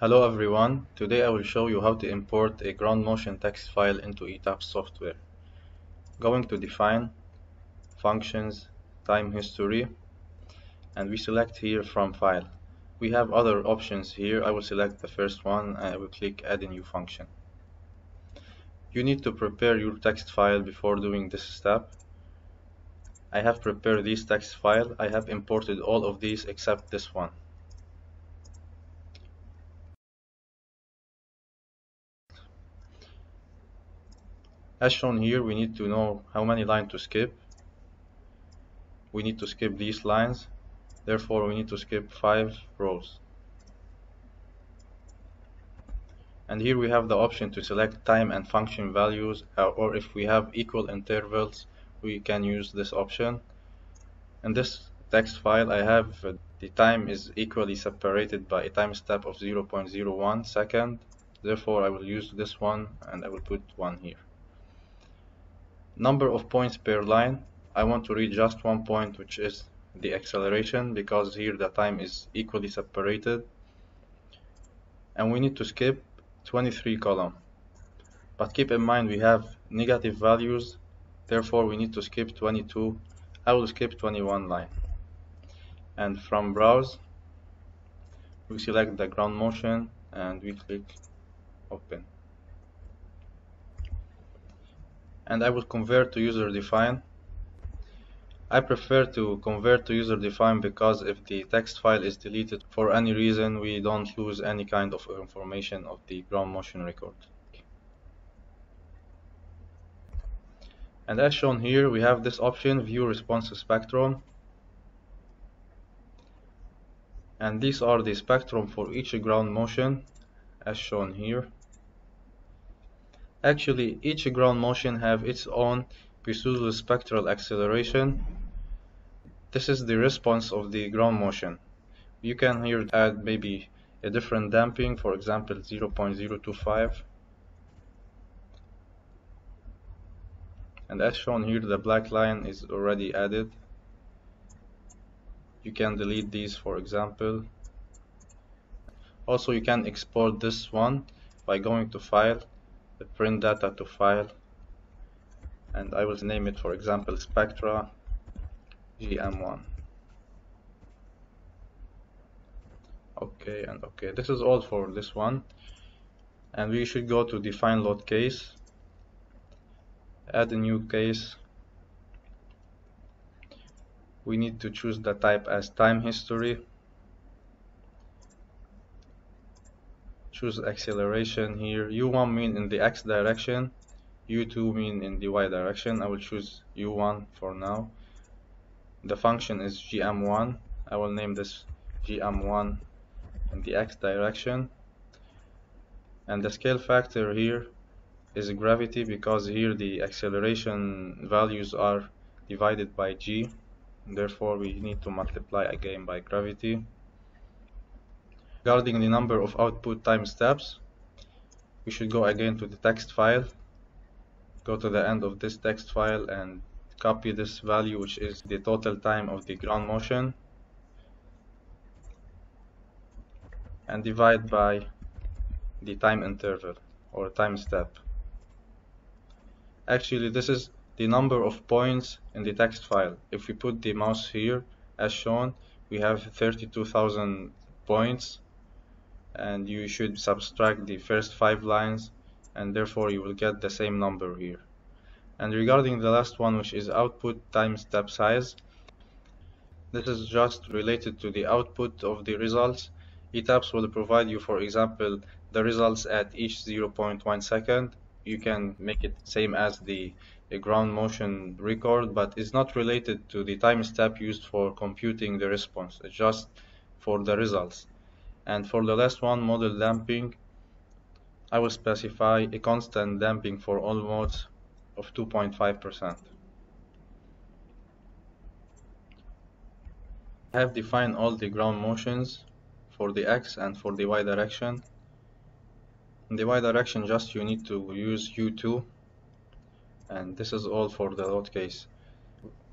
Hello everyone, today I will show you how to import a ground motion text file into ETABS software. Going to define, functions, time history, and we select here from file. We have other options here, I will select the first one and I will click add a new function. You need to prepare your text file before doing this step. I have prepared this text file, I have imported all of these except this one. As shown here, we need to know how many lines to skip. We need to skip these lines, therefore we need to skip 5 rows. And here we have the option to select time and function values, uh, or if we have equal intervals, we can use this option. In this text file, I have the time is equally separated by a time step of 0.01 second. Therefore, I will use this one and I will put one here number of points per line I want to read just one point which is the acceleration because here the time is equally separated. And we need to skip 23 column. But keep in mind we have negative values therefore we need to skip 22 I will skip 21 line. And from browse we select the ground motion and we click open and I will convert to user define. I prefer to convert to user define because if the text file is deleted for any reason we don't lose any kind of information of the ground motion record. And as shown here we have this option view response spectrum and these are the spectrum for each ground motion as shown here Actually, each ground motion have its own pseudo-spectral acceleration. This is the response of the ground motion. You can here add maybe a different damping, for example 0.025. And as shown here, the black line is already added. You can delete these, for example. Also, you can export this one by going to File, print data to file. And I will name it for example spectra gm1 okay and okay this is all for this one. And we should go to define load case. Add a new case. We need to choose the type as time history choose acceleration here. U1 mean in the x direction u2 mean in the y direction. I will choose u1 for now. The function is gm1 I will name this gm1 in the x direction. And the scale factor here is gravity because here the acceleration values are divided by g. Therefore we need to multiply again by gravity Regarding the number of output time steps, we should go again to the text file, go to the end of this text file and copy this value which is the total time of the ground motion and divide by the time interval or time step. Actually this is the number of points in the text file. If we put the mouse here as shown we have 32,000 points and you should subtract the first five lines and therefore you will get the same number here. And regarding the last one which is output times step size this is just related to the output of the results. ETABS will provide you for example the results at each 0.1 second. You can make it same as the, the ground motion record but it's not related to the time step used for computing the response. It's just for the results and for the last one modal damping I will specify a constant damping for all modes of 2.5%. I have defined all the ground motions for the X and for the Y direction. In the Y direction just you need to use U2 and this is all for the load case.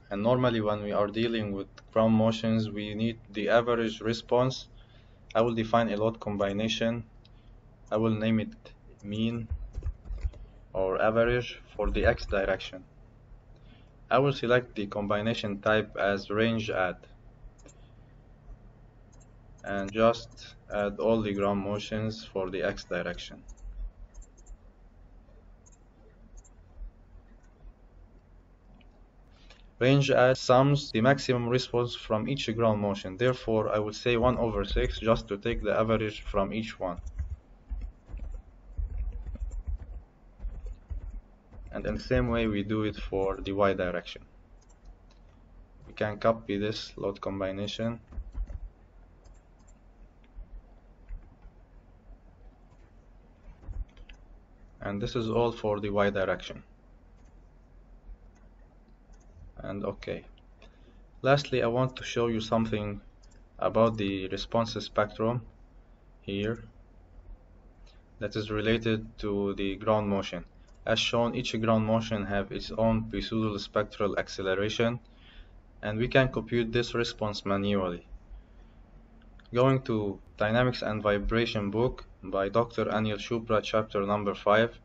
And normally when we are dealing with ground motions we need the average response I will define a load combination I will name it mean or average for the x direction. I will select the combination type as range add and just add all the ground motions for the x direction. Range add sums the maximum response from each ground motion. Therefore, I would say 1 over 6 just to take the average from each one. and in the same way we do it for the y direction we can copy this load combination and this is all for the y direction and okay lastly I want to show you something about the response spectrum here that is related to the ground motion as shown, each ground motion have its own pseudo-spectral acceleration, and we can compute this response manually. Going to Dynamics and Vibration book by Dr. Anil Chopra, chapter number 5.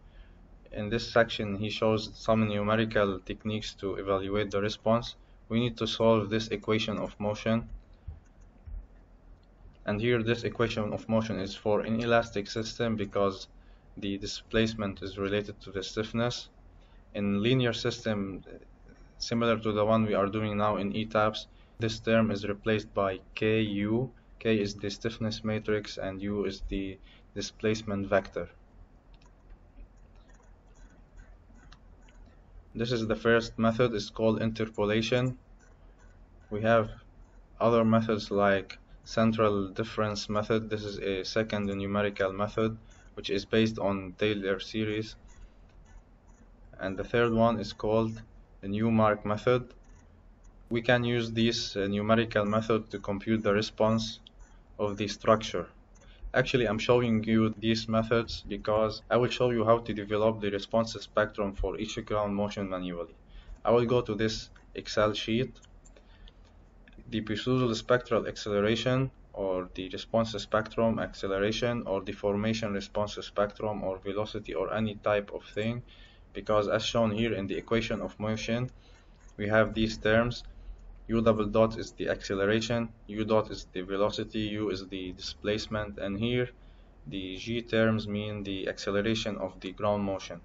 In this section, he shows some numerical techniques to evaluate the response. We need to solve this equation of motion. And here this equation of motion is for inelastic system because the displacement is related to the stiffness. In linear system, similar to the one we are doing now in ETABS, this term is replaced by Ku. K is the stiffness matrix and U is the displacement vector. This is the first method, it's called interpolation. We have other methods like central difference method. This is a second numerical method which is based on Taylor series and the third one is called the Newmark method we can use this uh, numerical method to compute the response of the structure actually I'm showing you these methods because I will show you how to develop the response spectrum for each ground motion manually. I will go to this Excel sheet. The pseudo spectral acceleration or the response spectrum acceleration or deformation response spectrum or velocity or any type of thing because as shown here in the equation of motion we have these terms u double dot is the acceleration u dot is the velocity u is the displacement and here the g terms mean the acceleration of the ground motion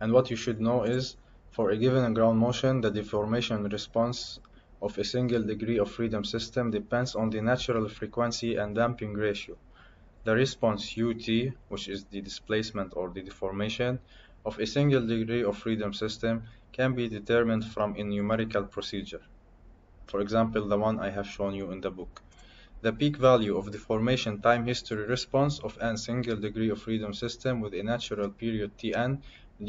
and what you should know is for a given ground motion the deformation response of a single degree of freedom system depends on the natural frequency and damping ratio. The response ut, which is the displacement or the deformation, of a single degree of freedom system can be determined from a numerical procedure. For example, the one I have shown you in the book. The peak value of the deformation time history response of a single degree of freedom system with a natural period Tn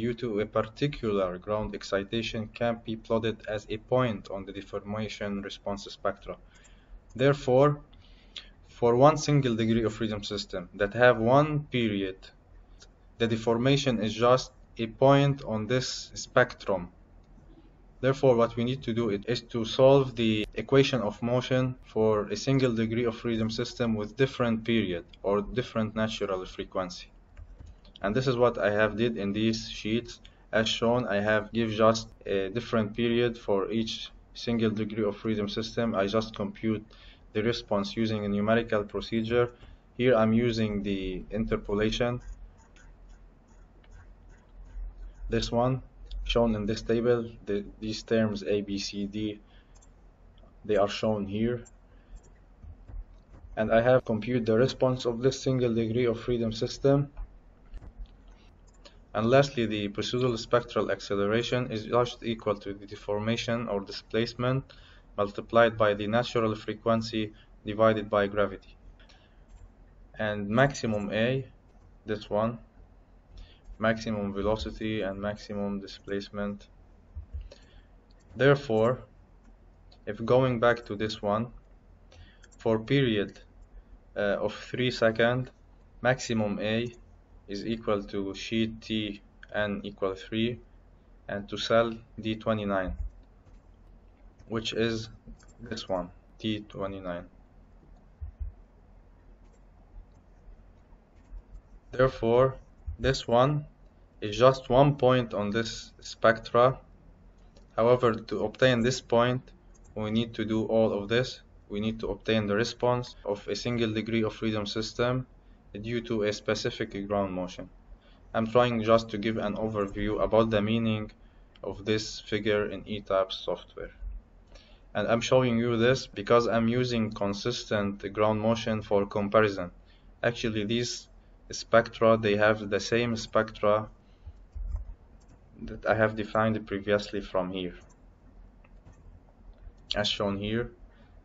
due to a particular ground excitation can be plotted as a point on the deformation response spectra. Therefore, for one single degree of freedom system that have one period, the deformation is just a point on this spectrum. Therefore, what we need to do is to solve the equation of motion for a single degree of freedom system with different period or different natural frequency. And this is what I have did in these sheets. As shown I have give just a different period for each single degree of freedom system. I just compute the response using a numerical procedure. Here I'm using the interpolation this one shown in this table the, these terms A B C D they are shown here and I have compute the response of this single degree of freedom system and lastly, the pseudo-spectral acceleration is just equal to the deformation or displacement multiplied by the natural frequency divided by gravity. And maximum A, this one, maximum velocity and maximum displacement. Therefore, if going back to this one, for period uh, of 3 second maximum A is equal to sheet T n equal 3 and to cell D29 which is this one T29 therefore this one is just one point on this spectra. However to obtain this point we need to do all of this. We need to obtain the response of a single degree of freedom system due to a specific ground motion. I'm trying just to give an overview about the meaning of this figure in ETABS software. And I'm showing you this because I'm using consistent ground motion for comparison. Actually these spectra they have the same spectra that I have defined previously from here. As shown here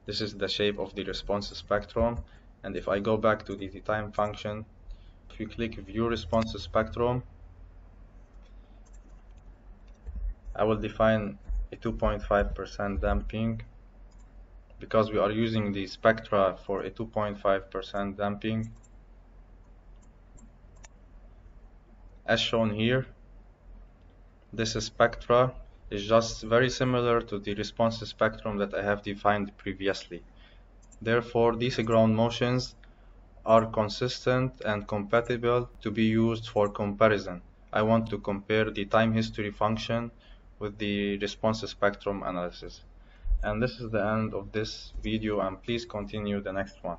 this is the shape of the response spectrum and if I go back to the time function if you click view response spectrum I will define a 2.5% damping because we are using the spectra for a 2.5% damping as shown here. This spectra is just very similar to the response spectrum that I have defined previously. Therefore these ground motions are consistent and compatible to be used for comparison. I want to compare the time history function with the response spectrum analysis. And this is the end of this video and please continue the next one